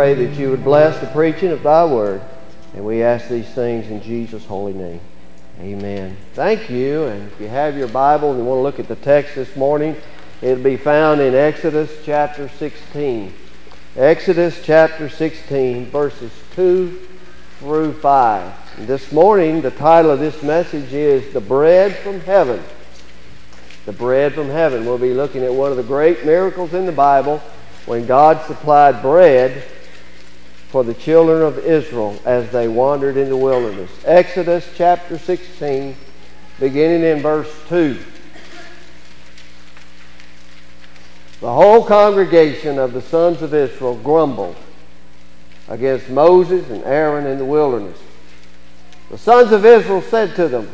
pray that you would bless the preaching of thy word. And we ask these things in Jesus' holy name. Amen. Thank you. And if you have your Bible and you want to look at the text this morning, it'll be found in Exodus chapter 16. Exodus chapter 16, verses 2 through 5. And this morning, the title of this message is The Bread from Heaven. The Bread from Heaven. We'll be looking at one of the great miracles in the Bible when God supplied bread for the children of Israel as they wandered in the wilderness. Exodus chapter 16, beginning in verse 2. The whole congregation of the sons of Israel grumbled against Moses and Aaron in the wilderness. The sons of Israel said to them,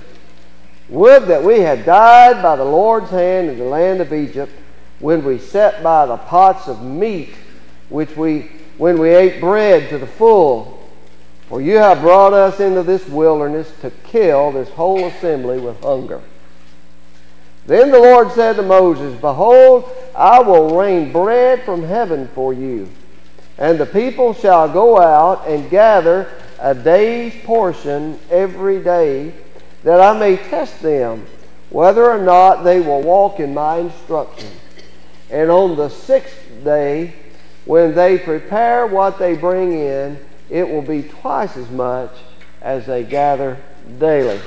Would that we had died by the Lord's hand in the land of Egypt when we sat by the pots of meat which we when we ate bread to the full. For you have brought us into this wilderness to kill this whole assembly with hunger. Then the Lord said to Moses, Behold, I will rain bread from heaven for you, and the people shall go out and gather a day's portion every day, that I may test them whether or not they will walk in my instruction. And on the sixth day, when they prepare what they bring in, it will be twice as much as they gather daily.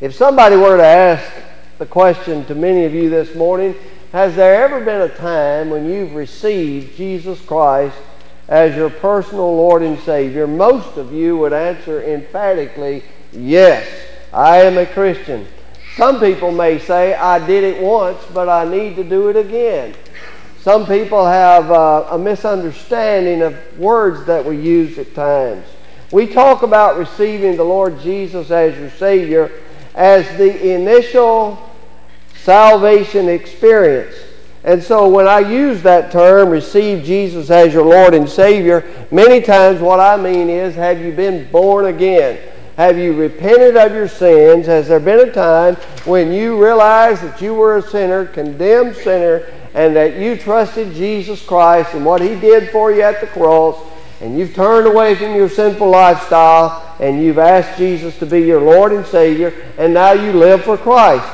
If somebody were to ask the question to many of you this morning, has there ever been a time when you've received Jesus Christ as your personal Lord and Savior? Most of you would answer emphatically, yes, I am a Christian. Some people may say, I did it once, but I need to do it again. Some people have uh, a misunderstanding of words that we use at times. We talk about receiving the Lord Jesus as your Savior as the initial salvation experience. And so when I use that term, receive Jesus as your Lord and Savior, many times what I mean is, have you been born again? Have you repented of your sins? Has there been a time when you realized that you were a sinner, condemned sinner, and that you trusted Jesus Christ and what He did for you at the cross, and you've turned away from your sinful lifestyle, and you've asked Jesus to be your Lord and Savior, and now you live for Christ.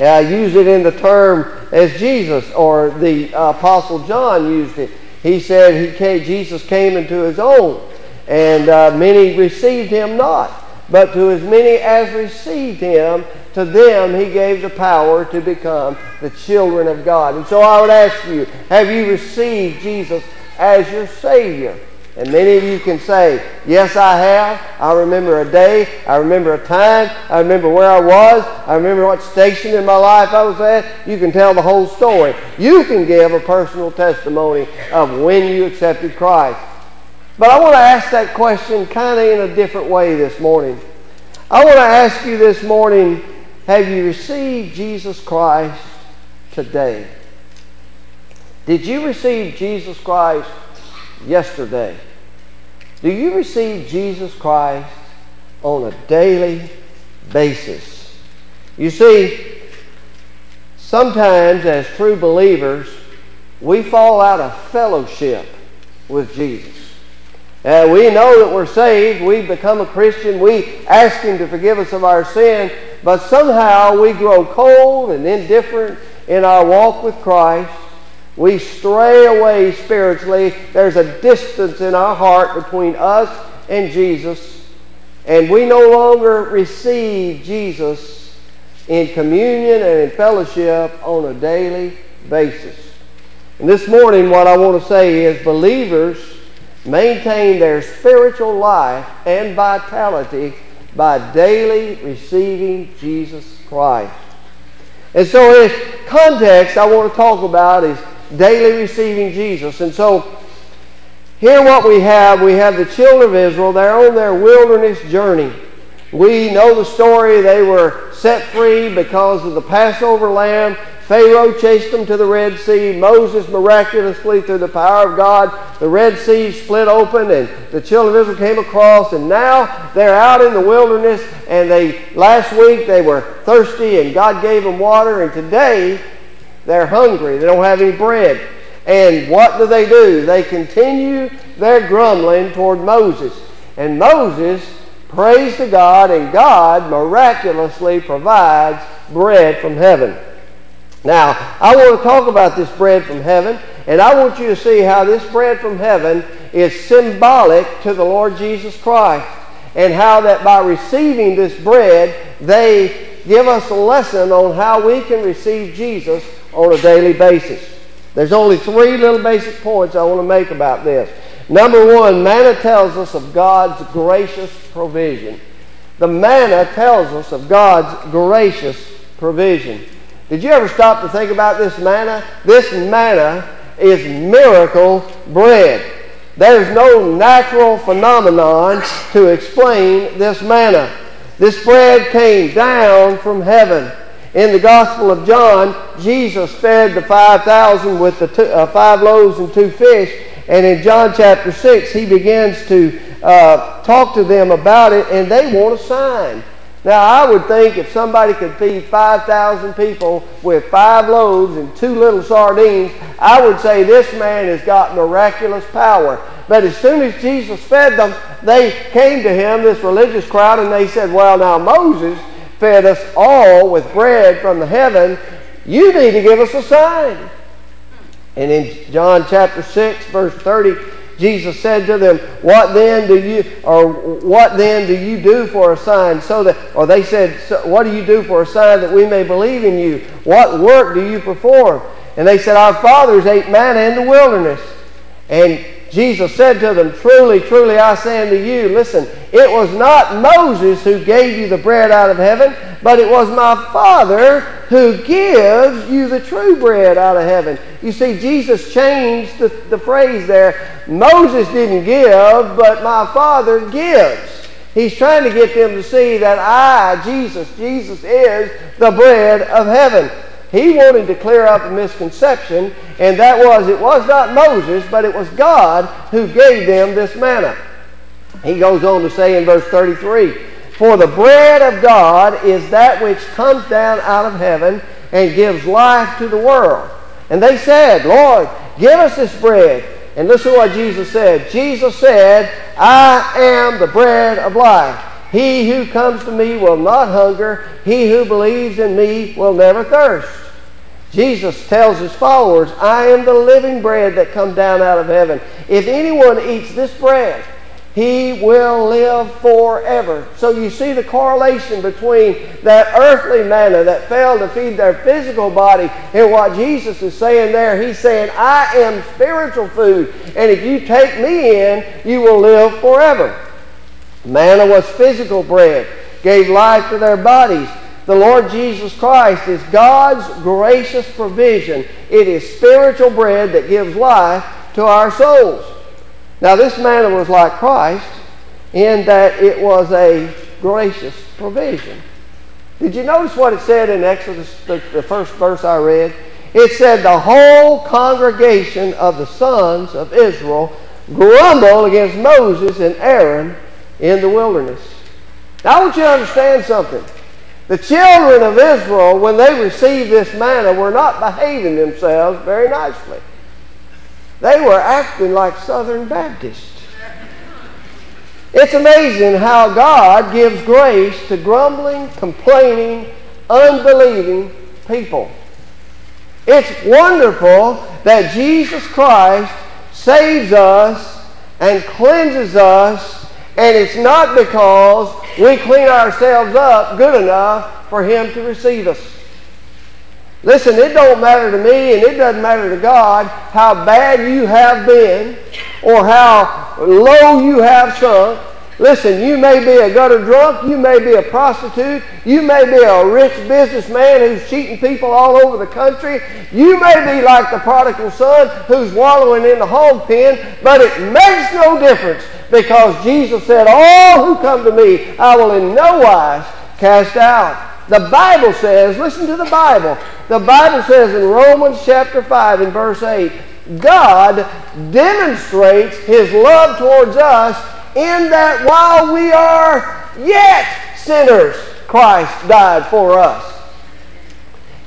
I use it in the term as Jesus or the Apostle John used it. He said he came, Jesus came into his own, and uh, many received him not. But to as many as received him, to them he gave the power to become the children of God. And so I would ask you, have you received Jesus as your Savior? And many of you can say, Yes, I have. I remember a day. I remember a time. I remember where I was. I remember what station in my life I was at. You can tell the whole story. You can give a personal testimony of when you accepted Christ. But I want to ask that question kind of in a different way this morning. I want to ask you this morning have you received Jesus Christ today? Did you receive Jesus Christ yesterday? Do you receive Jesus Christ on a daily basis? You see, sometimes as true believers, we fall out of fellowship with Jesus. Uh, we know that we're saved. We become a Christian. We ask Him to forgive us of our sin. But somehow we grow cold and indifferent in our walk with Christ. We stray away spiritually. There's a distance in our heart between us and Jesus. And we no longer receive Jesus in communion and in fellowship on a daily basis. And this morning, what I want to say is believers maintain their spiritual life and vitality by daily receiving Jesus Christ. And so, in context, I want to talk about is daily receiving Jesus. And so, here what we have, we have the children of Israel. They're on their wilderness journey. We know the story. They were set free because of the Passover lamb Pharaoh chased them to the Red Sea. Moses miraculously, through the power of God, the Red Sea split open and the children of Israel came across. And now they're out in the wilderness and they, last week they were thirsty and God gave them water. And today they're hungry. They don't have any bread. And what do they do? They continue their grumbling toward Moses. And Moses prays to God, and God miraculously provides bread from heaven. Now, I want to talk about this bread from heaven, and I want you to see how this bread from heaven is symbolic to the Lord Jesus Christ, and how that by receiving this bread, they give us a lesson on how we can receive Jesus on a daily basis. There's only three little basic points I want to make about this. Number one, manna tells us of God's gracious provision. The manna tells us of God's gracious provision. Did you ever stop to think about this manna? This manna is miracle bread. There's no natural phenomenon to explain this manna. This bread came down from heaven. In the Gospel of John, Jesus fed the 5,000 with the two, uh, five loaves and two fish. And in John chapter 6, he begins to uh, talk to them about it, and they want a sign. Now, I would think if somebody could feed 5,000 people with five loaves and two little sardines, I would say this man has got miraculous power. But as soon as Jesus fed them, they came to him, this religious crowd, and they said, Well, now Moses fed us all with bread from the heaven. You need to give us a sign. And in John chapter 6, verse 30, Jesus said to them, What then do you, or what then do you do for a sign? So that, or they said, What do you do for a sign that we may believe in you? What work do you perform? And they said, Our fathers ate manna in the wilderness. And Jesus said to them, Truly, truly, I say unto you, listen, it was not Moses who gave you the bread out of heaven, but it was my Father who gives you the true bread out of heaven. You see, Jesus changed the, the phrase there. Moses didn't give, but my Father gives. He's trying to get them to see that I, Jesus, Jesus is the bread of heaven. He wanted to clear up a misconception, and that was it was not Moses, but it was God who gave them this manna. He goes on to say in verse 33 For the bread of God is that which comes down out of heaven and gives life to the world. And they said, Lord, give us this bread. And listen to what Jesus said. Jesus said, I am the bread of life. He who comes to me will not hunger. He who believes in me will never thirst. Jesus tells his followers, I am the living bread that come down out of heaven. If anyone eats this bread, he will live forever. So you see the correlation between that earthly manna that failed to feed their physical body and what Jesus is saying there. He's saying, I am spiritual food, and if you take me in, you will live forever. Manna was physical bread, gave life to their bodies. The Lord Jesus Christ is God's gracious provision. It is spiritual bread that gives life to our souls. Now, this manna was like Christ in that it was a gracious provision. Did you notice what it said in Exodus, the, the first verse I read? It said, The whole congregation of the sons of Israel grumbled against Moses and Aaron in the wilderness. Now, I want you to understand something. The children of Israel, when they received this manna, were not behaving themselves very nicely. They were acting like Southern Baptists. It's amazing how God gives grace to grumbling, complaining, unbelieving people. It's wonderful that Jesus Christ saves us and cleanses us, and it's not because we clean ourselves up good enough for Him to receive us. Listen, it don't matter to me and it doesn't matter to God how bad you have been or how low you have sunk. Listen, you may be a gutter drunk, you may be a prostitute, you may be a rich businessman who's cheating people all over the country, you may be like the prodigal son who's wallowing in the hog pen, but it makes no difference because Jesus said, All who come to me, I will in no wise cast out. The Bible says, listen to the Bible. The Bible says in Romans chapter 5 and verse 8, God demonstrates his love towards us in that while we are yet sinners, Christ died for us.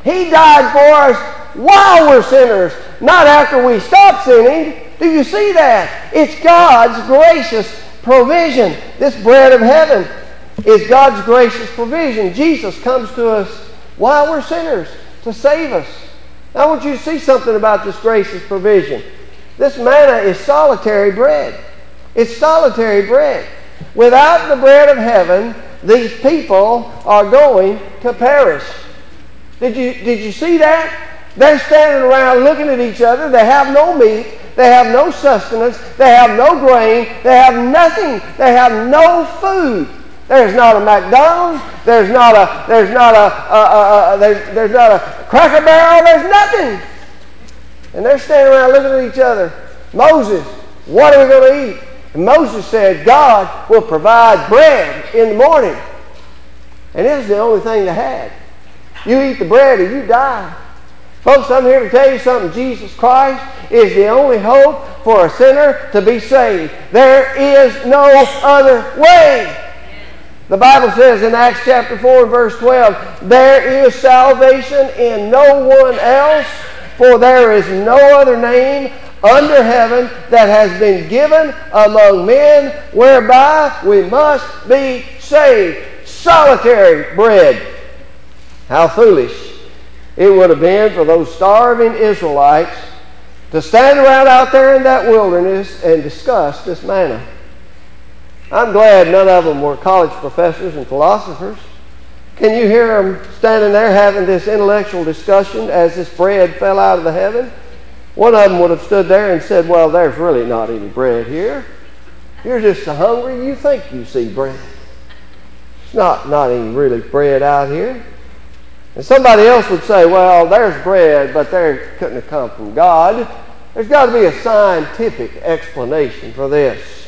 He died for us while we're sinners. not after we stop sinning. Do you see that? It's God's gracious provision. This bread of heaven is God's gracious provision. Jesus comes to us while we're sinners to save us. I want you to see something about this gracious provision. This manna is solitary bread. It's solitary bread. Without the bread of heaven, these people are going to perish. Did you, did you see that? They're standing around looking at each other. They have no meat. They have no sustenance. They have no grain. They have nothing. They have no food. There's not a McDonald's. There's not a. There's not a. a, a, a there's, there's not a Cracker Barrel. There's nothing. And they're standing around looking at each other. Moses, what are we going to eat? And Moses said, God will provide bread in the morning. And it was the only thing they had. You eat the bread or you die. Folks, I'm here to tell you something. Jesus Christ is the only hope for a sinner to be saved. There is no other way. The Bible says in Acts chapter 4 and verse 12, there is salvation in no one else, for there is no other name under heaven that has been given among men whereby we must be saved. Solitary bread. How foolish it would have been for those starving Israelites to stand around out there in that wilderness and discuss this manna. I'm glad none of them were college professors and philosophers. Can you hear them standing there having this intellectual discussion as this bread fell out of the heaven? One of them would have stood there and said, Well, there's really not any bread here. You're just so hungry you think you see bread. It's not, not any really bread out here. And somebody else would say, Well, there's bread, but there couldn't have come from God. There's got to be a scientific explanation for this.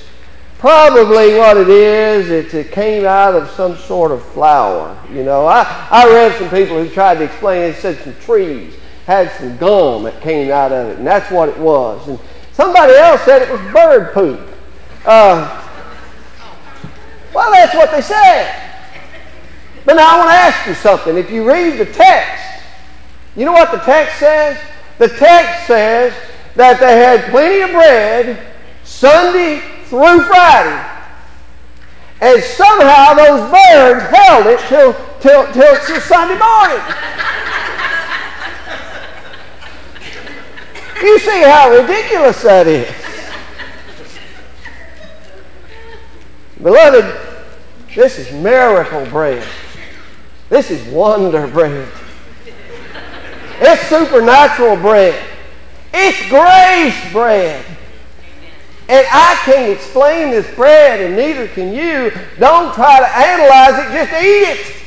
Probably what it is, it's, it came out of some sort of flower. You know, I, I read some people who tried to explain it, said some trees had some gum that came out of it, and that's what it was. And somebody else said it was bird poop. Uh, well, that's what they said. But now I want to ask you something. If you read the text, you know what the text says? The text says that they had plenty of bread Sunday through Friday. And somehow those birds held it till, till, till, till Sunday morning. you see how ridiculous that is. Beloved, this is miracle bread. This is wonder bread. It's supernatural bread. It's grace bread. And I can't explain this bread, and neither can you. Don't try to analyze it, just eat it.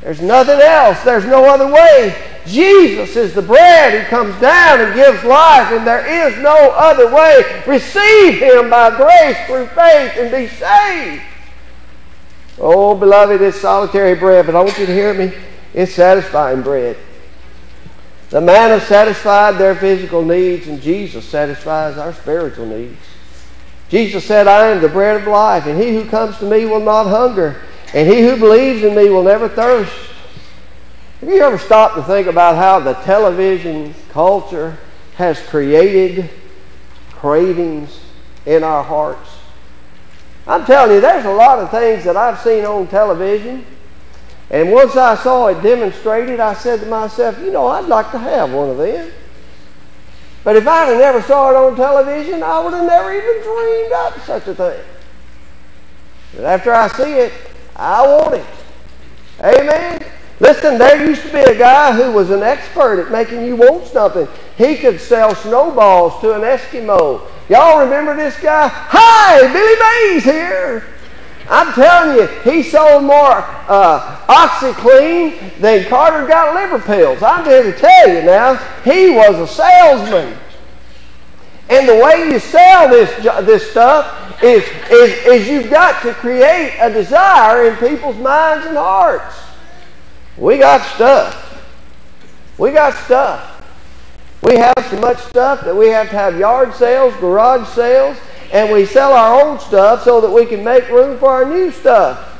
There's nothing else. There's no other way. Jesus is the bread who comes down and gives life, and there is no other way. Receive Him by grace through faith and be saved. Oh, beloved, it's solitary bread, but I want you to hear me. It's satisfying bread. The manna satisfied their physical needs, and Jesus satisfies our spiritual needs. Jesus said, I am the bread of life, and he who comes to me will not hunger, and he who believes in me will never thirst. Have you ever stopped to think about how the television culture has created cravings in our hearts? I'm telling you, there's a lot of things that I've seen on television and once I saw it demonstrated, I said to myself, you know, I'd like to have one of them. But if I'd have never saw it on television, I would have never even dreamed up such a thing. But after I see it, I want it. Amen. Listen, there used to be a guy who was an expert at making you want something. He could sell snowballs to an Eskimo. Y'all remember this guy? Hi, Billy Mays here. I'm telling you, he sold more uh, OxiClean than Carter got liver pills. I'm here to tell you now, he was a salesman. And the way you sell this, this stuff is, is, is you've got to create a desire in people's minds and hearts. We got stuff. We got stuff. We have so much stuff that we have to have yard sales, garage sales, and we sell our old stuff so that we can make room for our new stuff.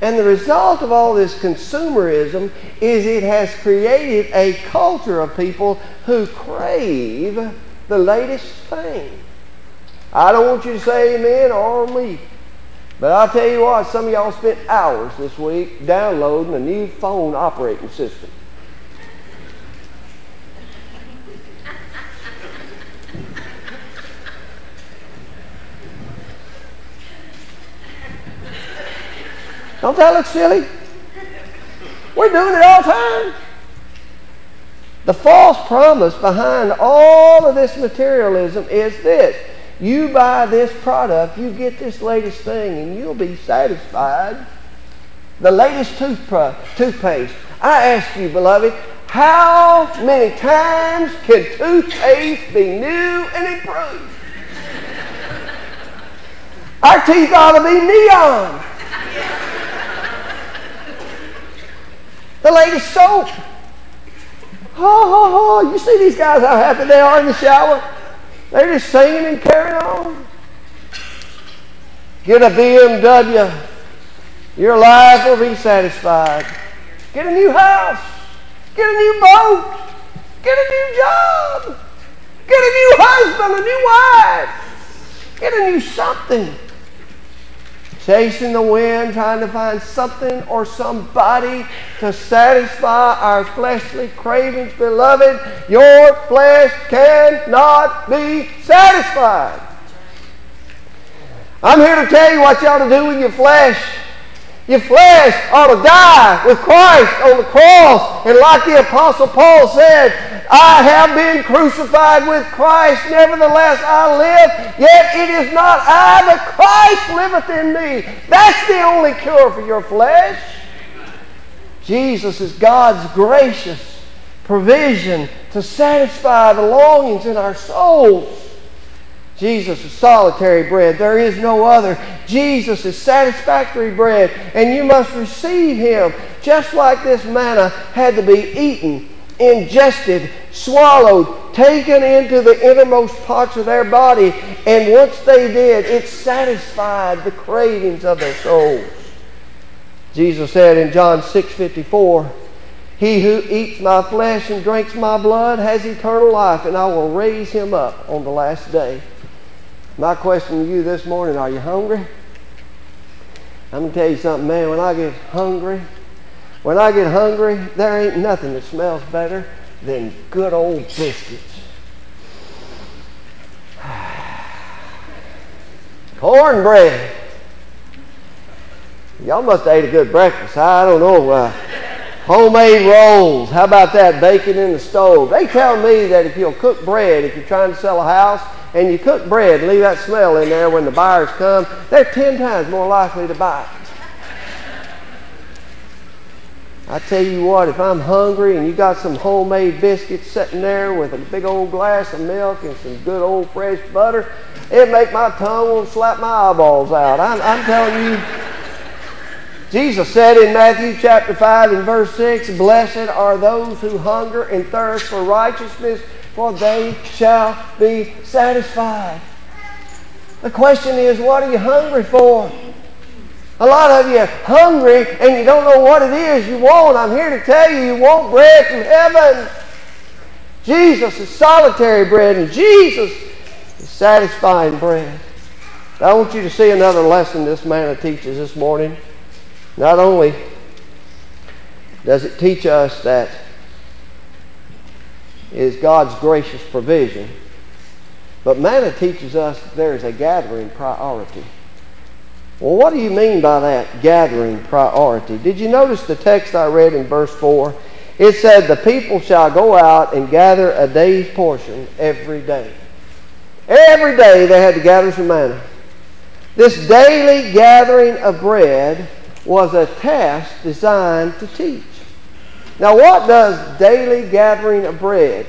And the result of all this consumerism is it has created a culture of people who crave the latest thing. I don't want you to say amen or me. But I'll tell you what, some of y'all spent hours this week downloading a new phone operating system. Don't that look silly? We're doing it all the time. The false promise behind all of this materialism is this. You buy this product, you get this latest thing, and you'll be satisfied. The latest toothpaste. I ask you, beloved, how many times can toothpaste be new and improved? Our teeth ought to be neon. The latest soap. Ha ha ha. You see these guys, how happy they are in the shower? They're just singing and carrying on. Get a BMW. Your life will be satisfied. Get a new house. Get a new boat. Get a new job. Get a new husband, a new wife. Get a new something chasing the wind, trying to find something or somebody to satisfy our fleshly cravings. Beloved, your flesh cannot be satisfied. I'm here to tell you what you ought to do with your flesh. Your flesh ought to die with Christ on the cross. And like the Apostle Paul said, I have been crucified with Christ, nevertheless I live, yet it is not I, but Christ liveth in me. That's the only cure for your flesh. Jesus is God's gracious provision to satisfy the longings in our souls. Jesus is solitary bread. There is no other. Jesus is satisfactory bread, and you must receive him just like this manna had to be eaten ingested, swallowed, taken into the innermost parts of their body, and once they did, it satisfied the cravings of their souls. Jesus said in John 6 54, He who eats my flesh and drinks my blood has eternal life, and I will raise him up on the last day. My question to you this morning are you hungry? I'm going to tell you something, man. When I get hungry, when I get hungry, there ain't nothing that smells better than good old biscuits. Cornbread. Y'all must have ate a good breakfast. I don't know. Uh, homemade rolls. How about that? Bacon in the stove. They tell me that if you'll cook bread, if you're trying to sell a house, and you cook bread and leave that smell in there when the buyers come, they're 10 times more likely to buy it. I tell you what, if I'm hungry and you got some homemade biscuits sitting there with a big old glass of milk and some good old fresh butter, it make my tongue want to slap my eyeballs out. I'm, I'm telling you. Jesus said in Matthew chapter 5 and verse 6, Blessed are those who hunger and thirst for righteousness, for they shall be satisfied. The question is, what are you hungry for? A lot of you are hungry and you don't know what it is you want. I'm here to tell you, you want bread from heaven. Jesus is solitary bread, and Jesus is satisfying bread. I want you to see another lesson this manna teaches this morning. Not only does it teach us that is God's gracious provision, but manna teaches us there is a gathering priority. Well, what do you mean by that gathering priority? Did you notice the text I read in verse 4? It said, The people shall go out and gather a day's portion every day. Every day they had to gather some manna. This daily gathering of bread was a task designed to teach. Now, what does daily gathering of bread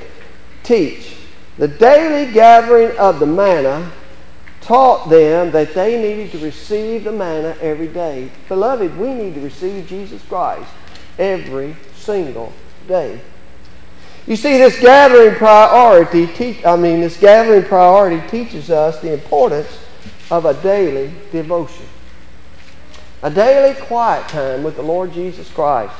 teach? The daily gathering of the manna taught them that they needed to receive the manna every day. Beloved, we need to receive Jesus Christ every single day. You see, this gathering priority, te- I mean, this gathering priority teaches us the importance of a daily devotion. A daily quiet time with the Lord Jesus Christ.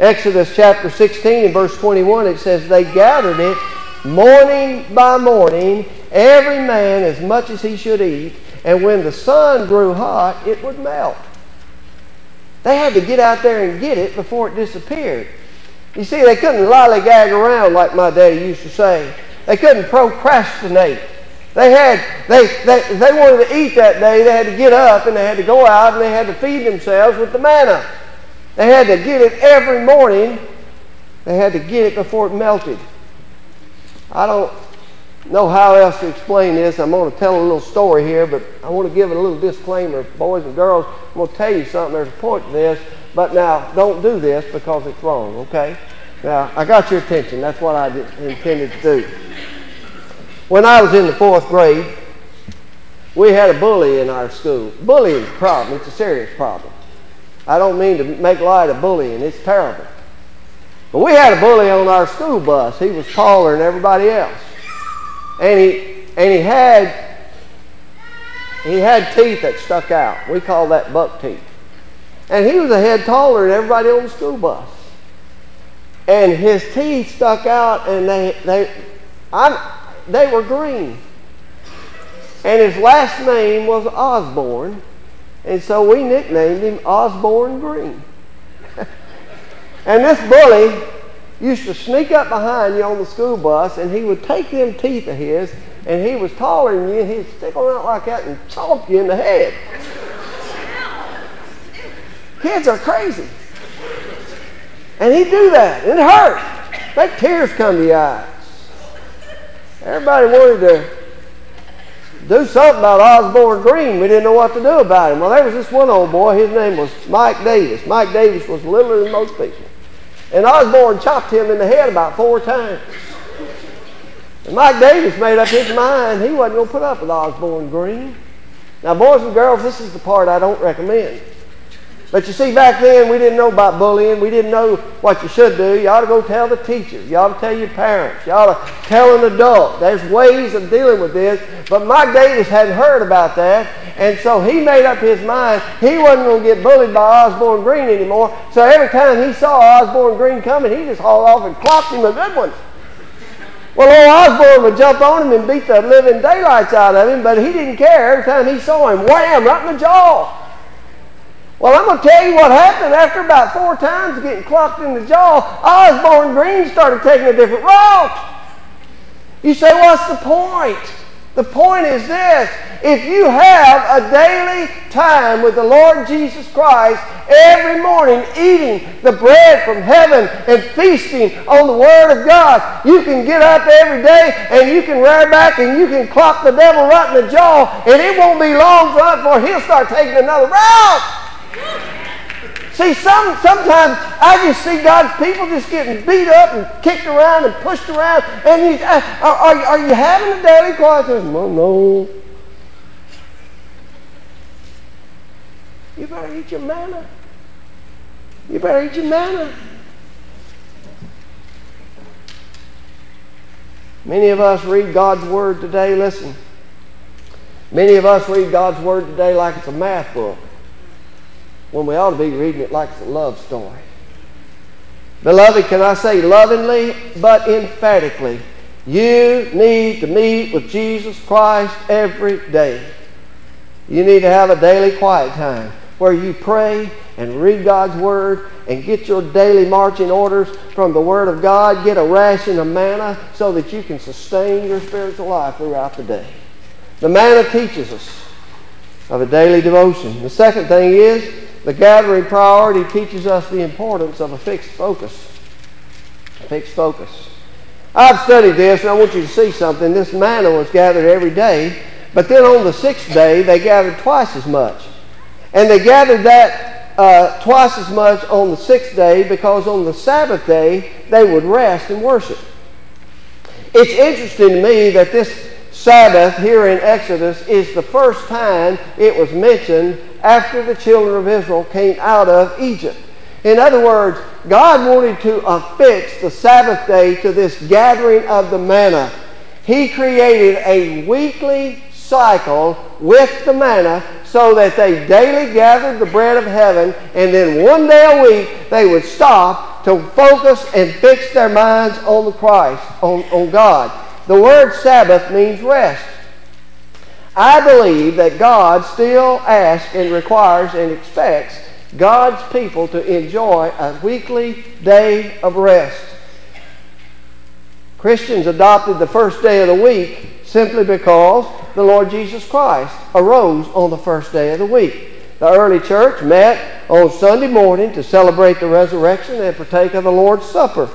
Exodus chapter 16 and verse 21, it says, They gathered it morning by morning, every man as much as he should eat, and when the sun grew hot, it would melt. They had to get out there and get it before it disappeared. You see, they couldn't lollygag around like my daddy used to say. They couldn't procrastinate. They had they, they they wanted to eat that day, they had to get up and they had to go out and they had to feed themselves with the manna. They had to get it every morning. They had to get it before it melted. I don't know how else to explain this. I'm going to tell a little story here, but I want to give it a little disclaimer. Boys and girls, I'm going to tell you something. There's a point to this, but now don't do this because it's wrong, okay? Now, I got your attention. That's what I intended to do. When I was in the fourth grade, we had a bully in our school. Bullying problem. It's a serious problem. I don't mean to make light of bullying. It's terrible. But we had a bully on our school bus. He was taller than everybody else. And he, and he had he had teeth that stuck out. We call that buck teeth. And he was a head taller than everybody on the school bus. And his teeth stuck out and they they I'm they were green. And his last name was Osborne. And so we nicknamed him Osborne Green. and this bully used to sneak up behind you on the school bus and he would take them teeth of his and he was taller than you and he'd stick them out like that and chomp you in the head. Kids are crazy. And he'd do that. And it hurt. Make tears come to your eyes. Everybody wanted to do something about Osborne Green. We didn't know what to do about him. Well, there was this one old boy. His name was Mike Davis. Mike Davis was littler than most people. And Osborne chopped him in the head about four times. And Mike Davis made up his mind he wasn't going to put up with Osborne Green. Now, boys and girls, this is the part I don't recommend. But you see, back then we didn't know about bullying. We didn't know what you should do. You ought to go tell the teachers. You ought to tell your parents. You ought to tell an adult. There's ways of dealing with this. But Mike Davis hadn't heard about that. And so he made up his mind he wasn't going to get bullied by Osborne Green anymore. So every time he saw Osborne Green coming, he just hauled off and clocked him a good one. Well, old Osborne would jump on him and beat the living daylights out of him, but he didn't care. Every time he saw him, wham, right in the jaw. Well, I'm going to tell you what happened after about four times getting clocked in the jaw. Osborne Green started taking a different route. You say, what's the point? The point is this if you have a daily time with the Lord Jesus Christ every morning, eating the bread from heaven and feasting on the Word of God, you can get up every day and you can rear back and you can clock the devil right in the jaw, and it won't be long before he'll start taking another route. See, some, sometimes I just see God's people just getting beat up and kicked around and pushed around. And you, uh, are, are, you having a daily quiet? Well, no. You better eat your manna. You better eat your manna. Many of us read God's Word today, listen. Many of us read God's Word today like it's a math book when we ought to be reading it like it's a love story. Beloved, can I say lovingly but emphatically, you need to meet with Jesus Christ every day. You need to have a daily quiet time where you pray and read God's Word and get your daily marching orders from the Word of God. Get a ration of manna so that you can sustain your spiritual life throughout the day. The manna teaches us of a daily devotion. The second thing is the gathering priority teaches us the importance of a fixed focus. A fixed focus. I've studied this, and I want you to see something. This manna was gathered every day, but then on the sixth day, they gathered twice as much. And they gathered that uh, twice as much on the sixth day because on the Sabbath day, they would rest and worship. It's interesting to me that this Sabbath here in Exodus is the first time it was mentioned after the children of Israel came out of Egypt. In other words, God wanted to affix the Sabbath day to this gathering of the manna. He created a weekly cycle with the manna so that they daily gathered the bread of heaven and then one day a week they would stop to focus and fix their minds on the Christ, on, on God. The word Sabbath means rest. I believe that God still asks and requires and expects God's people to enjoy a weekly day of rest. Christians adopted the first day of the week simply because the Lord Jesus Christ arose on the first day of the week. The early church met on Sunday morning to celebrate the resurrection and partake of the Lord's Supper.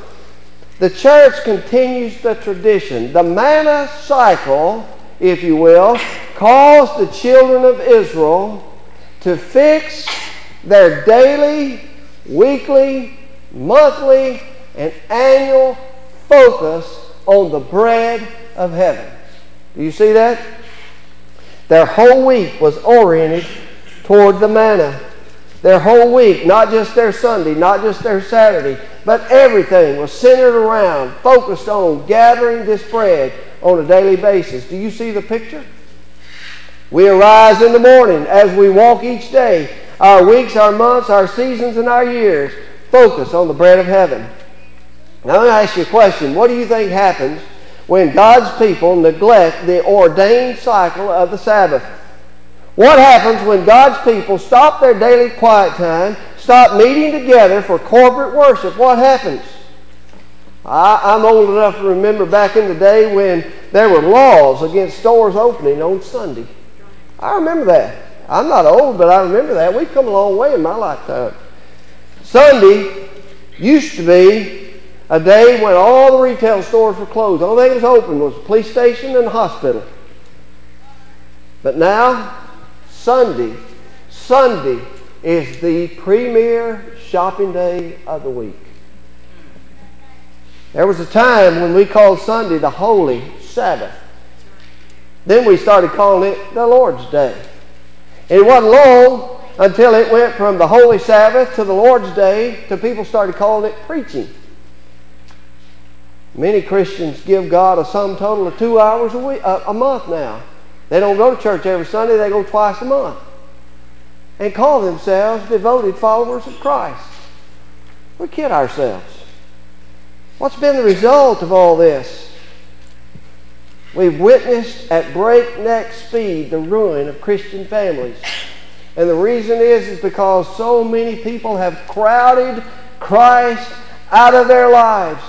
The church continues the tradition. The manna cycle, if you will, caused the children of Israel to fix their daily, weekly, monthly, and annual focus on the bread of heaven. Do you see that? Their whole week was oriented toward the manna. Their whole week, not just their Sunday, not just their Saturday, but everything was centered around, focused on gathering this bread on a daily basis. Do you see the picture? We arise in the morning as we walk each day. Our weeks, our months, our seasons, and our years focus on the bread of heaven. Now, let me ask you a question. What do you think happens when God's people neglect the ordained cycle of the Sabbath? What happens when God's people stop their daily quiet time, stop meeting together for corporate worship? What happens? I, am old enough to remember back in the day when there were laws against stores opening on Sunday. I remember that. I'm not old, but I remember that. We've come a long way in my lifetime. Sunday used to be a day when all the retail stores were closed. The only thing that was open was the police station and the hospital. But now, Sunday, Sunday is the premier shopping day of the week. There was a time when we called Sunday the Holy Sabbath. Then we started calling it the Lord's Day. It wasn't long until it went from the Holy Sabbath to the Lord's Day to people started calling it preaching. Many Christians give God a sum total of two hours a, week, a, a month now. They don't go to church every Sunday, they go twice a month. And call themselves devoted followers of Christ. We kid ourselves. What's been the result of all this? We've witnessed at breakneck speed the ruin of Christian families. And the reason is, is because so many people have crowded Christ out of their lives.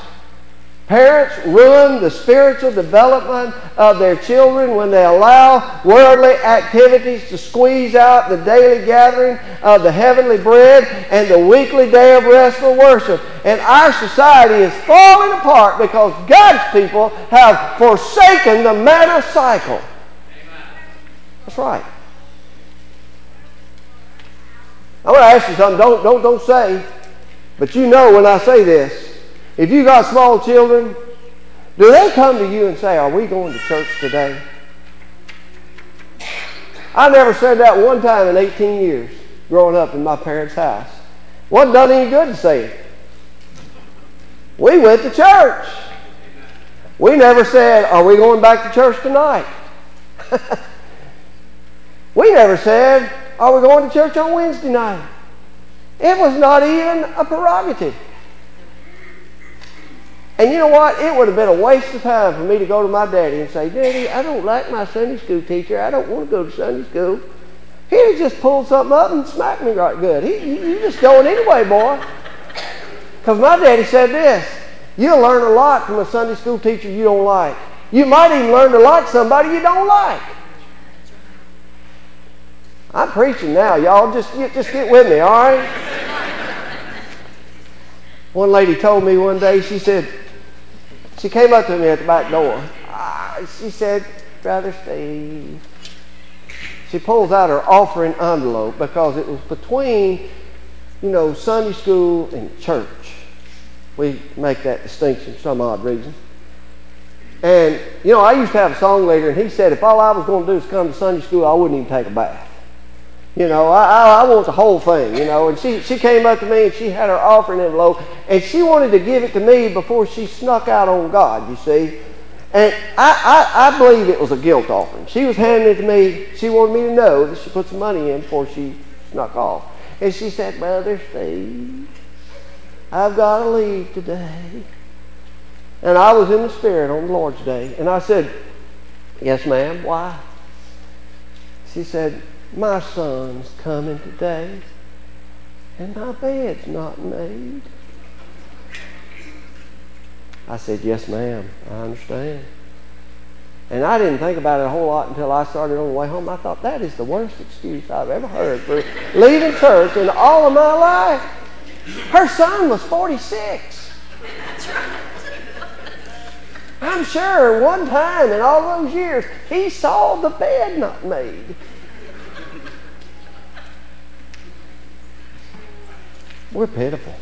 Parents ruin the spiritual development of their children when they allow worldly activities to squeeze out the daily gathering of the heavenly bread and the weekly day of restful worship. And our society is falling apart because God's people have forsaken the manna cycle. That's right. I want to ask you something. Don't, don't, don't say, but you know when I say this. If you got small children, do they come to you and say, Are we going to church today? I never said that one time in 18 years growing up in my parents' house. Wasn't done any good to say it. We went to church. We never said, Are we going back to church tonight? we never said, Are we going to church on Wednesday night? It was not even a prerogative. And you know what? It would have been a waste of time for me to go to my daddy and say, Daddy, I don't like my Sunday school teacher. I don't want to go to Sunday school. He'd just pulled something up and smacked me right good. He, you, you just going anyway, boy. Because my daddy said this You'll learn a lot from a Sunday school teacher you don't like. You might even learn to like somebody you don't like. I'm preaching now, y'all. Just, just get with me, all right? One lady told me one day, she said, she came up to me at the back door. Ah, she said, Brother Steve. She pulls out her offering envelope because it was between, you know, Sunday school and church. We make that distinction for some odd reason. And, you know, I used to have a song leader, and he said if all I was going to do is come to Sunday school, I wouldn't even take a bath. You know, I, I, I, want the whole thing, you know. And she, she came up to me and she had her offering envelope and she wanted to give it to me before she snuck out on God, you see. And I, I, I believe it was a guilt offering. She was handing it to me. She wanted me to know that she put some money in before she snuck off. And she said, Brother Steve, I've got to leave today. And I was in the Spirit on the Lord's Day. And I said, Yes, ma'am. Why? She said, My son's coming today, and my bed's not made. I said, Yes, ma'am. I understand. And I didn't think about it a whole lot until I started on the way home. I thought, that is the worst excuse I've ever heard for leaving church in all of my life. Her son was 46. I'm sure one time in all those years, he saw the bed not made. We're pitiful.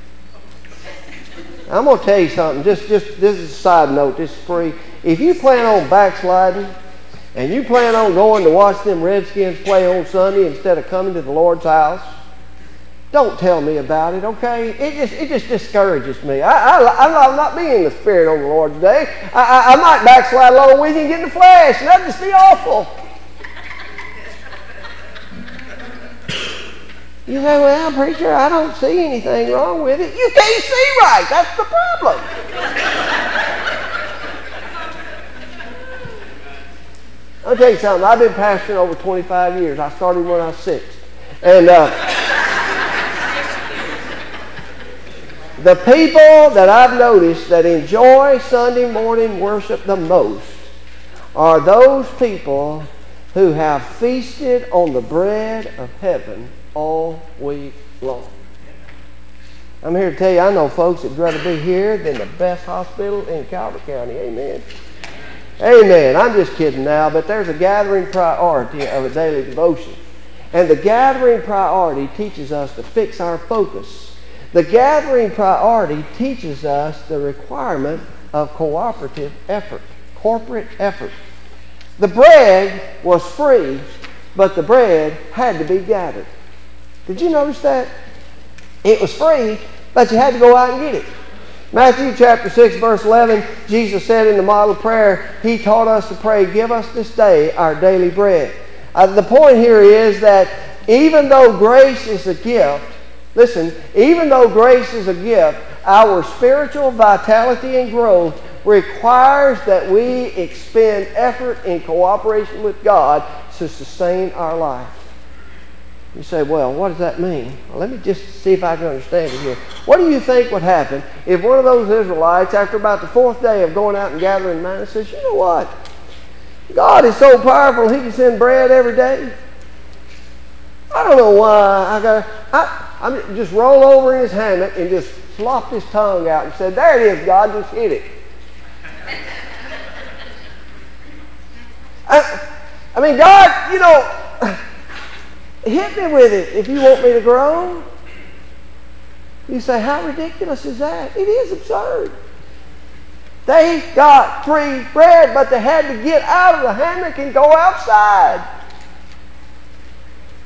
I'm going to tell you something. Just, just this is a side note. This is free. If you plan on backsliding and you plan on going to watch them Redskins play on Sunday instead of coming to the Lord's house, don't tell me about it, okay? It just, it just discourages me. I, I, I'm, not, being in the Spirit on the Lord's day. I, I, I might backslide along with you and get in the flesh, and that'd just be awful. You say, well, preacher, I don't see anything wrong with it. You can't see right. That's the problem. I'll tell you something. I've been pastoring over 25 years. I started when I was six. And uh, the people that I've noticed that enjoy Sunday morning worship the most are those people who have feasted on the bread of heaven all week long. I'm here to tell you, I know folks that'd rather be here than the best hospital in Calvert County. Amen. Amen. I'm just kidding now, but there's a gathering priority of a daily devotion. And the gathering priority teaches us to fix our focus. The gathering priority teaches us the requirement of cooperative effort, corporate effort. The bread was free, but the bread had to be gathered. Did you notice that? It was free, but you had to go out and get it. Matthew chapter 6, verse 11, Jesus said in the model prayer, He taught us to pray, Give us this day our daily bread. Uh, the point here is that even though grace is a gift, listen, even though grace is a gift, our spiritual vitality and growth requires that we expend effort in cooperation with God to sustain our life. You say, well, what does that mean? Well, let me just see if I can understand it here. What do you think would happen if one of those Israelites, after about the fourth day of going out and gathering manna, says, you know what? God is so powerful, He can send bread every day. I don't know why I got. I, I just roll over in his hammock and just flopped his tongue out and said, "There it is, God, just hit it." I, I mean, God, you know. Hit me with it if you want me to grow. You say, how ridiculous is that? It is absurd. They got free bread, but they had to get out of the hammock and go outside.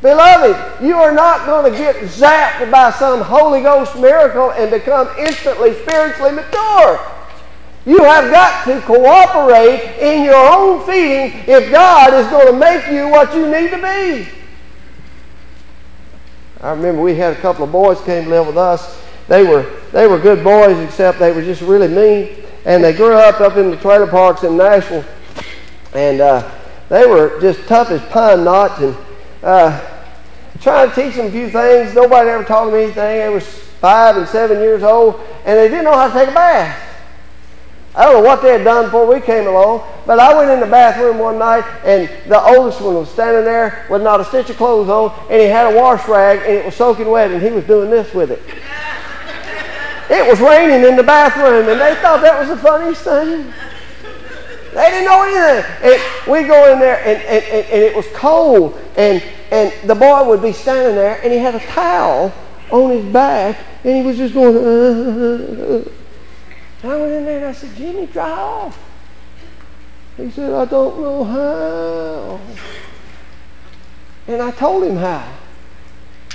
Beloved, you are not going to get zapped by some Holy Ghost miracle and become instantly spiritually mature. You have got to cooperate in your own feeding if God is going to make you what you need to be. I remember we had a couple of boys came to live with us. They were they were good boys, except they were just really mean. And they grew up up in the trailer parks in Nashville, and uh, they were just tough as pine knots. And uh, trying to teach them a few things. Nobody ever taught them anything. They was five and seven years old, and they didn't know how to take a bath. I don't know what they had done before we came along, but I went in the bathroom one night and the oldest one was standing there with not a stitch of clothes on and he had a wash rag and it was soaking wet and he was doing this with it. It was raining in the bathroom and they thought that was the funniest thing. They didn't know anything. And we go in there and, and, and, and it was cold and, and the boy would be standing there and he had a towel on his back and he was just going, uh, And I went in there and I said, Jimmy, dry off. He said, I don't know how. And I told him how.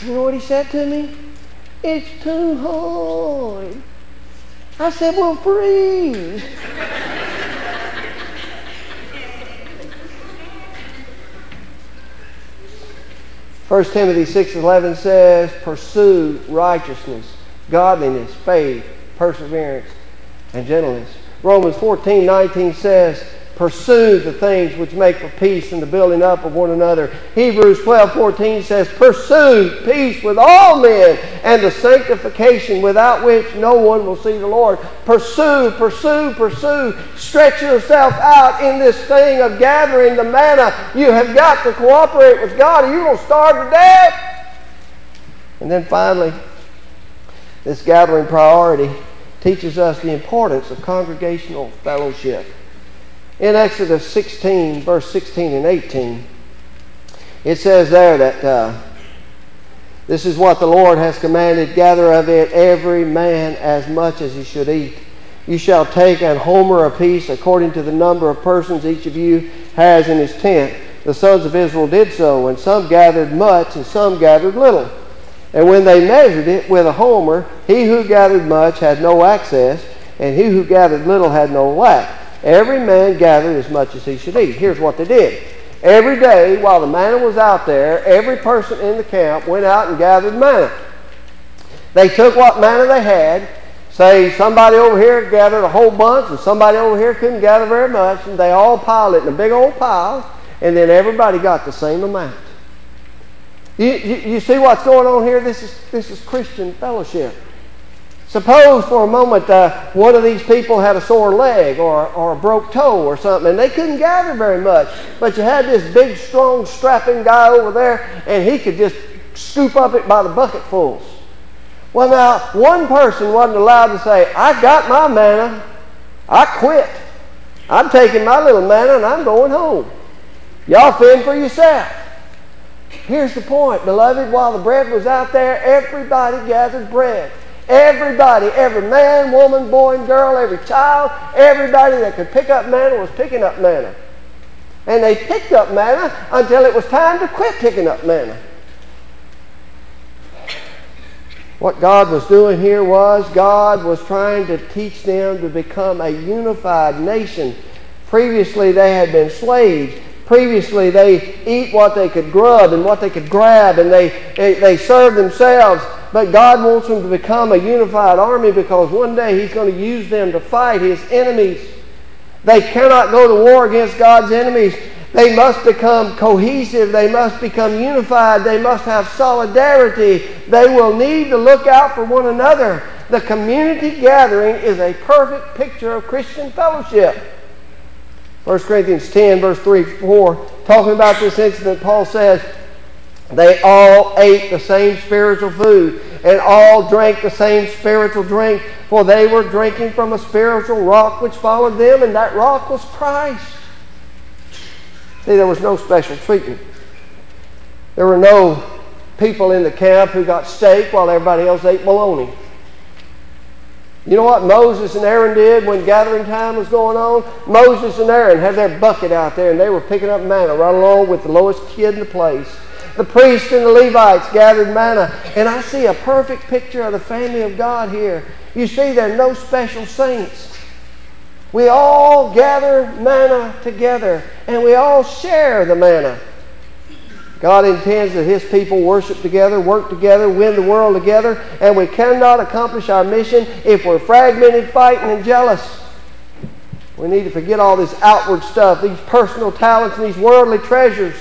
You know what he said to me? It's too hard. I said, well, freeze. First Timothy 6.11 says, Pursue righteousness, godliness, faith, perseverance, and gentleness. Romans 14.19 says, Pursue the things which make for peace and the building up of one another. Hebrews 12 14 says, Pursue peace with all men and the sanctification without which no one will see the Lord. Pursue, pursue, pursue. Stretch yourself out in this thing of gathering the manna. You have got to cooperate with God or you will starve to death. And then finally, this gathering priority teaches us the importance of congregational fellowship. In Exodus 16, verse 16 and 18, it says there that uh, this is what the Lord has commanded gather of it every man as much as he should eat. You shall take an omer apiece according to the number of persons each of you has in his tent. The sons of Israel did so, and some gathered much, and some gathered little. And when they measured it with a omer, he who gathered much had no access, and he who gathered little had no lack. Every man gathered as much as he should eat. Here's what they did. Every day while the manna was out there, every person in the camp went out and gathered manna. They took what manna they had. Say somebody over here gathered a whole bunch and somebody over here couldn't gather very much, and they all piled it in a big old pile, and then everybody got the same amount. You, you, you see what's going on here? This is, this is Christian fellowship. Suppose for a moment uh, one of these people had a sore leg or, or a broke toe or something, and they couldn't gather very much. But you had this big, strong, strapping guy over there, and he could just scoop up it by the bucketfuls. Well, now, one person wasn't allowed to say, I got my manna, I quit. I'm taking my little manna and I'm going home. Y'all fend for yourself. Here's the point, beloved. While the bread was out there, everybody gathered bread. Everybody, every man, woman, boy, and girl, every child, everybody that could pick up manna was picking up manna. And they picked up manna until it was time to quit picking up manna. What God was doing here was God was trying to teach them to become a unified nation. Previously, they had been slaves. Previously, they eat what they could grub and what they could grab, and they, they, served themselves. But God wants them to become a unified army because one day He's going to use them to fight His enemies. They cannot go to war against God's enemies. They must become cohesive. They must become unified. They must have solidarity. They will need to look out for one another. The community gathering is a perfect picture of Christian fellowship. 1 Corinthians 10, verse 3 4, talking about this incident, Paul says, they all ate the same spiritual food and all drank the same spiritual drink, for they were drinking from a spiritual rock which followed them, and that rock was Christ. See, there was no special treatment. There were no people in the camp who got steak while everybody else ate bologna. You know what Moses and Aaron did when gathering time was going on? Moses and Aaron had their bucket out there and they were picking up manna right along with the lowest kid in the place the priests and the Levites gathered manna. And I see a perfect picture of the family of God here. You see, there are no special saints. We all gather manna together and we all share the manna. God intends that His people worship together, work together, win the world together, and we cannot accomplish our mission if we're fragmented, fighting, and jealous. We need to forget all this outward stuff, these personal talents, and these worldly treasures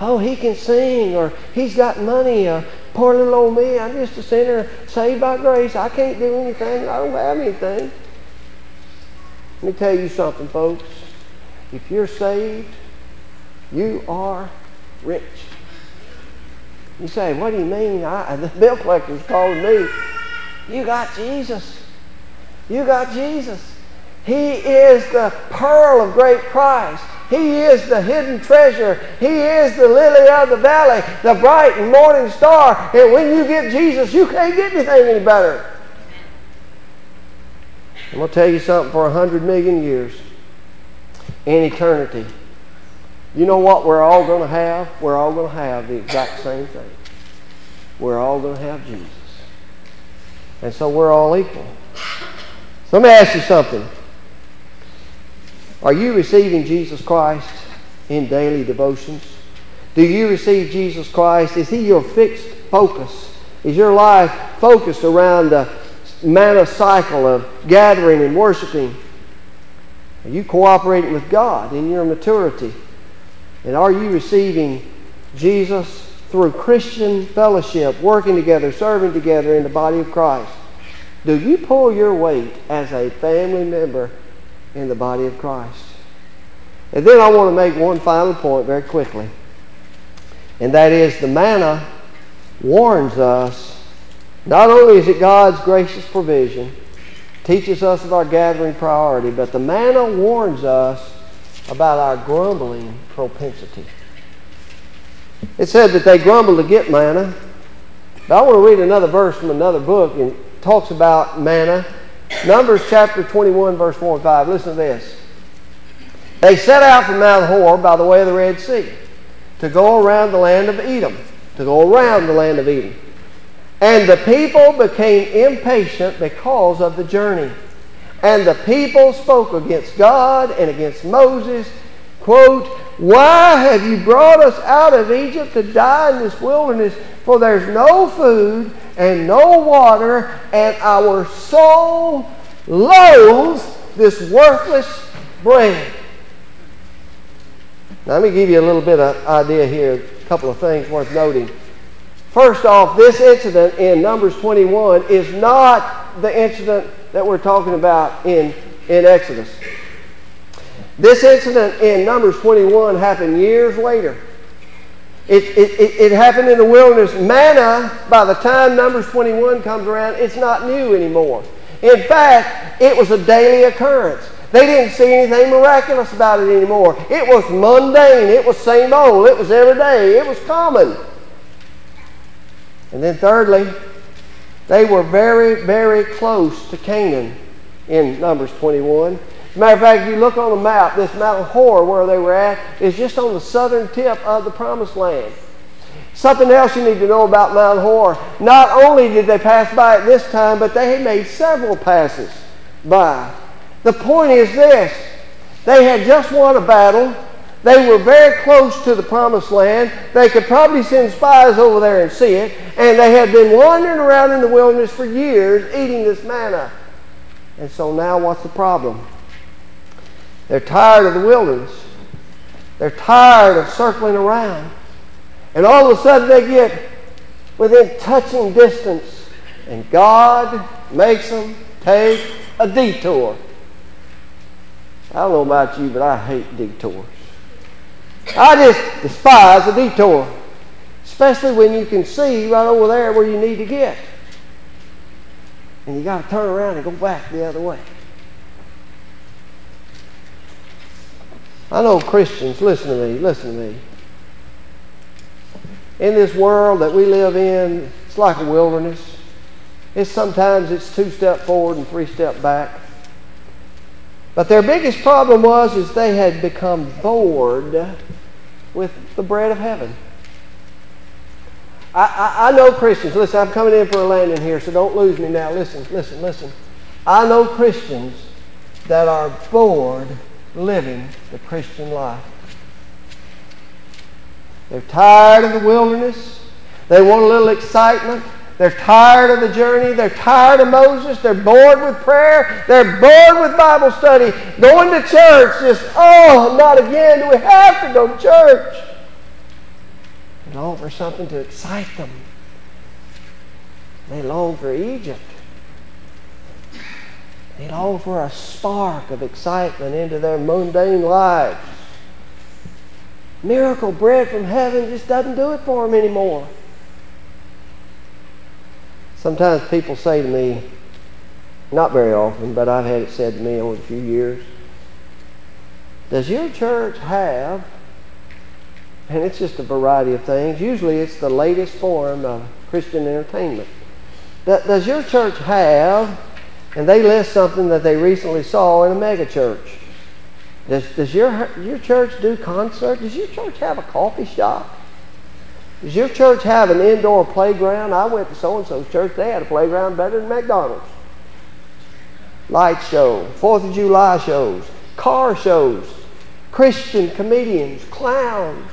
oh, he can sing, or he's got money, or poor little old me, I'm just a sinner saved by grace. I can't do anything. I don't have anything. Let me tell you something, folks. If you're saved, you are rich. You say, what do you mean? I, the bill collector's calling me. You got Jesus. You got Jesus. He is the pearl of great price. He is the hidden treasure. He is the lily of the valley, the bright morning star. And when you get Jesus, you can't get anything any better. I'm going to tell you something for a hundred million years in eternity. You know what we're all going to have? We're all going to have the exact same thing. We're all going to have Jesus. And so we're all equal. So let me ask you something. Are you receiving Jesus Christ in daily devotions? Do you receive Jesus Christ? Is He your fixed focus? Is your life focused around the manna cycle of gathering and worshiping? Are you cooperating with God in your maturity? And are you receiving Jesus through Christian fellowship, working together, serving together in the body of Christ? Do you pull your weight as a family member in the body of Christ? And then I want to make one final point very quickly. And that is the manna warns us not only is it God's gracious provision, teaches us of our gathering priority, but the manna warns us about our grumbling propensity. It said that they grumbled to get manna. But I want to read another verse from another book and talks about manna. Numbers chapter 21, verse 4 and 5. Listen to this. They set out from Mount Hor by the way of the Red Sea to go around the land of Edom, to go around the land of Edom. And the people became impatient because of the journey. And the people spoke against God and against Moses, quote, Why have you brought us out of Egypt to die in this wilderness? For there's no food and no water, and our soul loathes this worthless bread. Now, let me give you a little bit of idea here, a couple of things worth noting. First off, this incident in Numbers 21 is not the incident that we're talking about in, in Exodus. This incident in Numbers 21 happened years later. It, it, it, it, happened in the wilderness. Manna, by the time Numbers 21 comes around, it's not new anymore. In fact, it was a daily occurrence. They didn't see anything miraculous about it anymore. It was mundane. It was same old. It was every day. It was common. And then thirdly, they were very, very close to Canaan in Numbers 21. As a matter of fact, if you look on the map, this Mount Hor, where they were at, is just on the southern tip of the Promised Land. Something else you need to know about Mount Hor. Not only did they pass by it this time, but they had made several passes by. The point is this they had just won a battle. They were very close to the promised land. They could probably send spies over there and see it. And they had been wandering around in the wilderness for years eating this manna. And so now what's the problem? They're tired of the wilderness. They're tired of circling around. And all of a sudden they get within touching distance. And God makes them take a detour. I don't know about you, but I hate detours. I just despise a detour, especially when you can see right over there where you need to get. And you got to turn around and go back the other way. I know Christians, listen to me, listen to me. In this world that we live in, it's like a wilderness. It's sometimes it's two step forward and three step back. But their biggest problem was is they had become bored with the bread of heaven. I, I, I, know Christians. Listen, I'm coming in for a landing here, so don't lose me now. Listen, listen, listen. I know Christians that are bored living the Christian life. They're tired of the wilderness. They want a little excitement. They're tired of the journey. They're tired of Moses. They're bored with prayer. They're bored with Bible study. Going to church, just, oh, not again. Do we have to go to church? They long for something to excite them. They long for Egypt. They long for a spark of excitement into their mundane lives. Miracle bread from heaven just doesn't do it for them anymore. Sometimes people say to me, not very often, but I've had it said to me over a few years, does your church have, and it's just a variety of things, usually it's the latest form of Christian entertainment. Does your church have, and they list something that they recently saw in a megachurch. Does, does your, your church do concerts? Does your church have a coffee shop? Does your church have an indoor playground? I went to so and so's church. They had a playground better than McDonald's. Light show, Fourth of July shows, car shows, Christian comedians, clowns.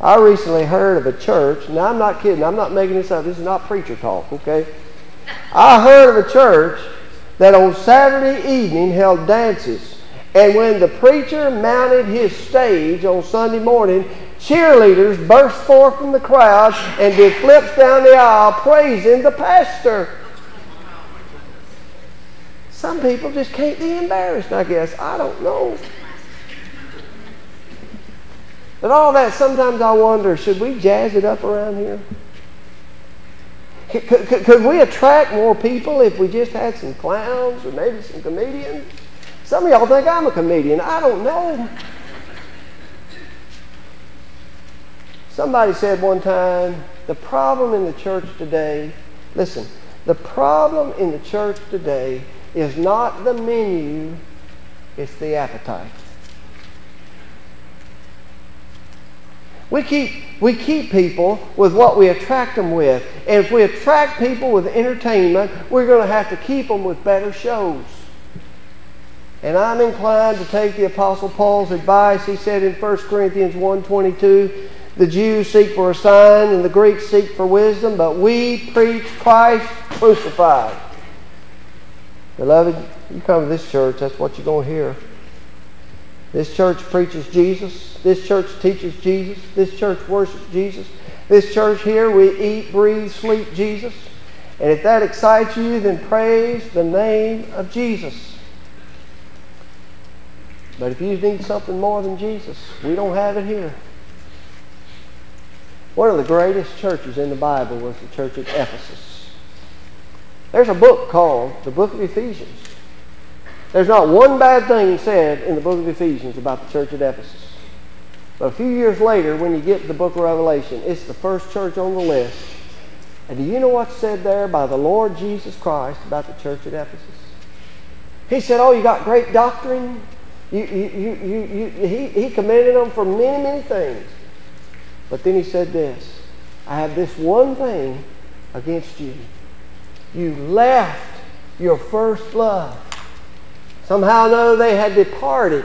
I recently heard of a church. Now, I'm not kidding. I'm not making this up. This is not preacher talk, okay? I heard of a church that on Saturday evening held dances. And when the preacher mounted his stage on Sunday morning, cheerleaders burst forth from the crowd and did flips down the aisle praising the pastor. Some people just can't be embarrassed, I guess. I don't know. But all that, sometimes I wonder should we jazz it up around here? Could, could, could, we attract more people if we just had some clowns or maybe some comedians? Some of y'all think I'm a comedian. I don't know. Somebody said one time the problem in the church today, listen, the problem in the church today is not the menu, it's the appetite. We keep, we keep people with what we attract them with. And if we attract people with entertainment, we're going to have to keep them with better shows. And I'm inclined to take the Apostle Paul's advice. He said in 1 Corinthians 1.22, the Jews seek for a sign and the Greeks seek for wisdom, but we preach Christ crucified. Beloved, you come to this church, that's what you're going to hear. This church preaches Jesus. This church teaches Jesus. This church worships Jesus. This church here, we eat, breathe, sleep Jesus. And if that excites you, then praise the name of Jesus. But if you need something more than Jesus, we don't have it here. One of the greatest churches in the Bible was the church at Ephesus. There's a book called the Book of Ephesians. There's not one bad thing said in the book of Ephesians about the church at Ephesus. But a few years later, when you get to the book of Revelation, it's the first church on the list. And do you know what's said there by the Lord Jesus Christ about the church at Ephesus? He said, Oh, you got great doctrine. You, you, you, you, you, he, he commended them for many, many things. But then he said this I have this one thing against you. You left your first love. Somehow or another, they had departed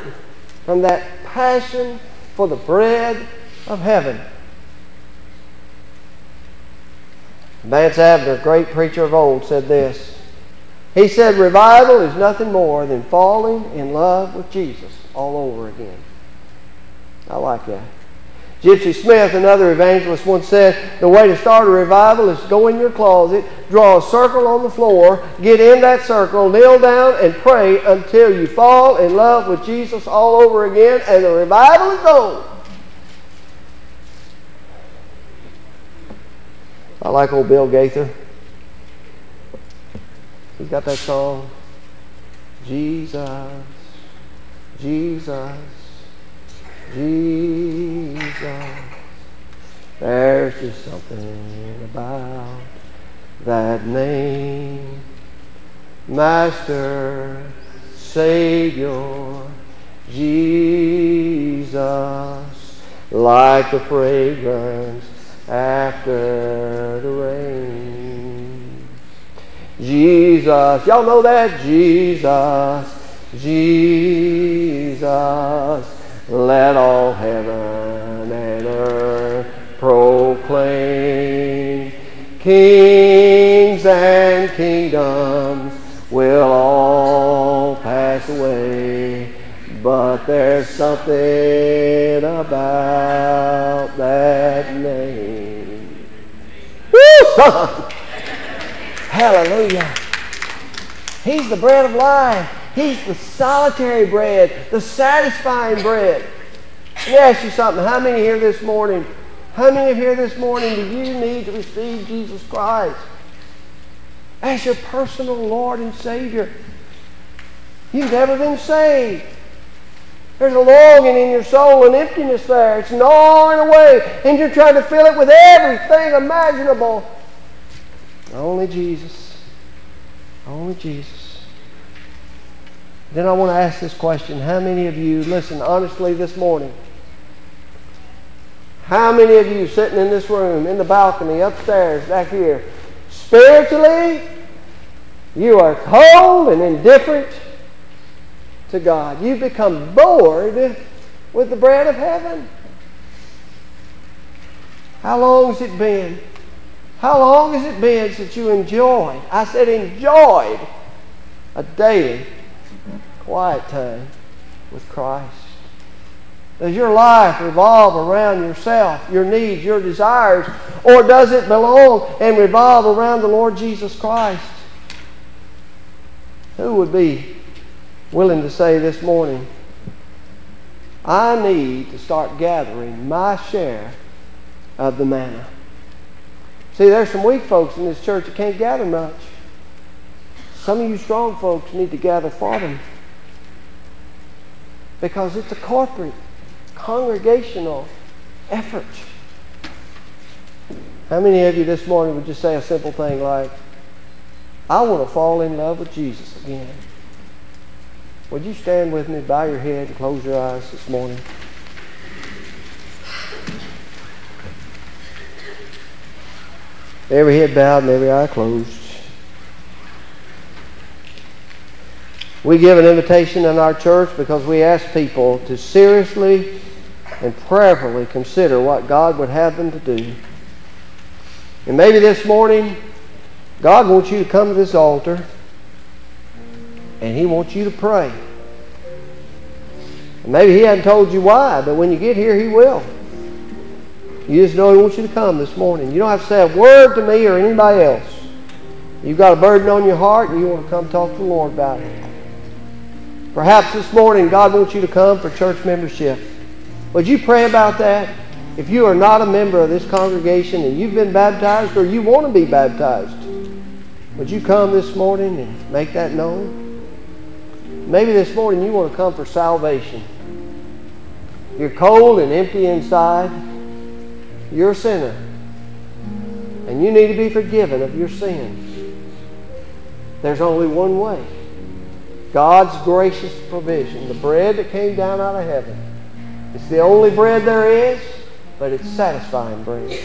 from that passion for the bread of heaven. Vance Havner, great preacher of old, said this. He said, Revival is nothing more than falling in love with Jesus all over again. I like that. Gypsy Smith, another evangelist, once said, The way to start a revival is to go in your closet, draw a circle on the floor, get in that circle, kneel down, and pray until you fall in love with Jesus all over again, and the revival is on. I like old Bill Gaither. He's got that song, Jesus, Jesus. Jesus. There's just something about that name. Master, Savior, Jesus, like the fragrance after the rain. Jesus, y'all know that? Jesus, Jesus. Let all heaven and earth proclaim. Kings and kingdoms will all pass away, but there's something about that name. Woo! Hallelujah. He's the bread of life. He's the solitary bread, the satisfying bread. Let me ask you something. How many here this morning, how many of here this morning do you need to receive Jesus Christ as your personal Lord and Savior? You've never been saved. There's a longing in your soul, an emptiness there. It's gnawing away, and you're trying to fill it with everything imaginable. Only Jesus. Only Jesus. Then I want to ask this question How many of you, listen honestly this morning, how many of you sitting in this room, in the balcony, upstairs, back here, spiritually, you are cold and indifferent to God? You've become bored with the bread of heaven. How long has it been? How long has it been since you enjoyed? I said enjoyed a daily quiet time uh, with Christ. Does your life revolve around yourself, your needs, your desires, or does it belong and revolve around the Lord Jesus Christ? Who would be willing to say this morning, I need to start gathering my share of the manna? See, there's some weak folks in this church that can't gather much. Some of you strong folks need to gather for them because it's a corporate congregational effort. How many of you this morning would just say a simple thing like, I want to fall in love with Jesus again? Would you stand with me, bow your head, and close your eyes this morning? Every head bowed and every eye closed. We give an invitation in our church because we ask people to seriously and prayerfully consider what God would have them to do. And maybe this morning, God wants you to come to this altar and He wants you to pray. And maybe He hasn't told you why, but when you get here, He will. You just know He wants you to come this morning. You don't have to say a word to me or anybody else. You've got a burden on your heart and you want to come talk to the Lord about it. Perhaps this morning God wants you to come for church membership. Would you pray about that? If you are not a member of this congregation and you've been baptized or you want to be baptized, would you come this morning and make that known? Maybe this morning you want to come for salvation. You're cold and empty inside. You're a sinner. And you need to be forgiven of your sins. There's only one way God's gracious provision, the bread that came down out of heaven it's the only bread there is, but it's satisfying bread.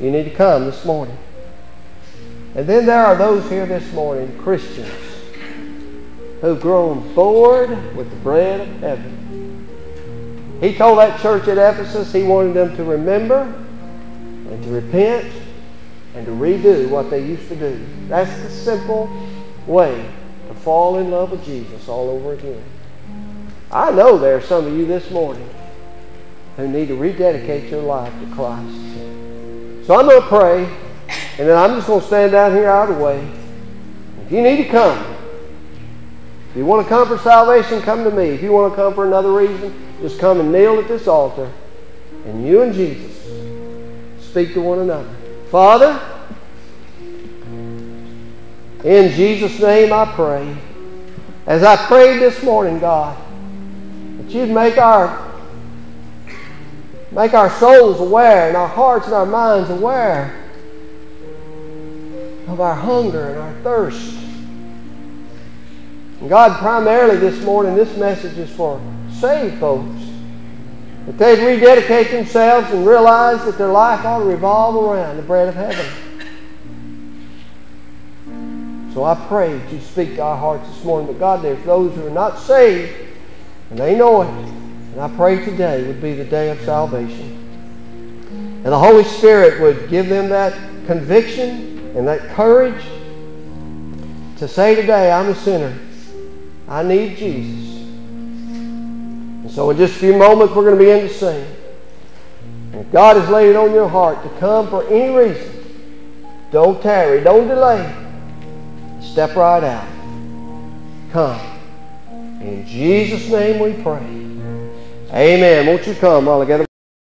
You need to come this morning. And then there are those here this morning, Christians, who've grown bored with the bread of heaven. He told that church at Ephesus he wanted them to remember and to repent and to redo what they used to do. That's the simple way fall in love with Jesus all over again. I know there are some of you this morning who need to rededicate your life to Christ. So I'm going to pray, and then I'm just going to stand down here out of the way. If you need to come, if you want to come for salvation, come to me. If you want to come for another reason, just come and kneel at this altar, and you and Jesus speak to one another. Father, in Jesus' name I pray. As I prayed this morning, God, that you'd make our make our souls aware and our hearts and our minds aware of our hunger and our thirst. And God, primarily this morning, this message is for saved folks. That they'd rededicate themselves and realize that their life ought to revolve around the bread of heaven. So I pray that you speak to our hearts this morning. But God, there's those who are not saved and they know it. And I pray today would be the day of salvation. And the Holy Spirit would give them that conviction and that courage to say today, I'm a sinner. I need Jesus. And so in just a few moments, we're going to begin to sing. And if God has laid it on your heart to come for any reason, don't tarry, don't delay. Step right out. Come. In Jesus' name we pray. Amen. Won't you come all get